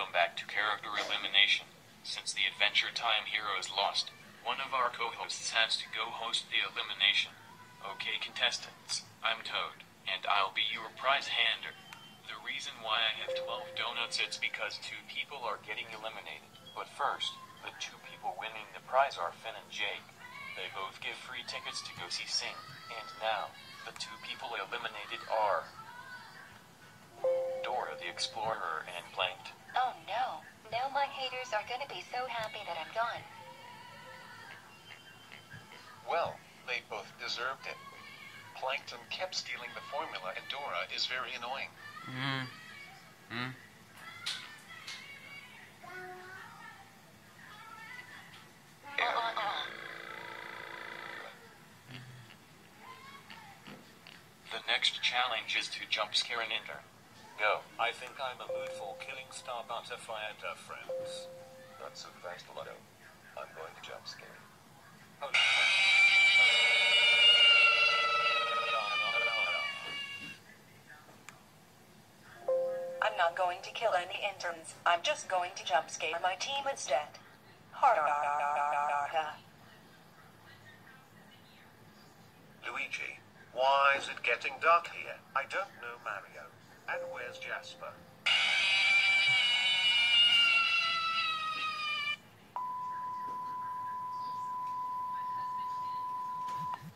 Welcome back to Character Elimination. Since the Adventure Time hero is lost, one of our co-hosts has to go host the elimination. Okay, contestants, I'm Toad, and I'll be your prize hander. The reason why I have 12 donuts is because two people are getting eliminated. But first, the two people winning the prize are Finn and Jake. They both give free tickets to go see Sing. And now, the two people eliminated are Dora the Explorer and Plankton. Oh no. Now my haters are gonna be so happy that I'm gone. Well, they both deserved it. Plankton kept stealing the formula, and Dora is very annoying. Hmm. Hmm. The next challenge is to jump scare an intern. Go. I think I'm a mood for killing Star Butterfly and her friends. Not so fast, Ludo. I'm going to jump scare. Oh, I'm not going to kill any interns. I'm just going to jump scare my team instead. Ha Luigi, why is it getting dark here? I don't know Mario. And where's Jasper?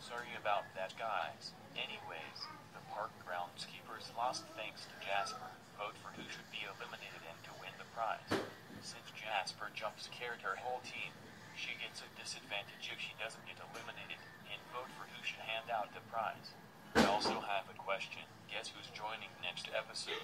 Sorry about that, guys. Anyways, the park groundskeepers lost thanks to Jasper. Vote for who should be eliminated and to win the prize. Since Jasper jump scared her whole team, she gets a disadvantage if she doesn't get eliminated, and vote for who should hand out the prize. I also have a question. Guess who's joining next episode?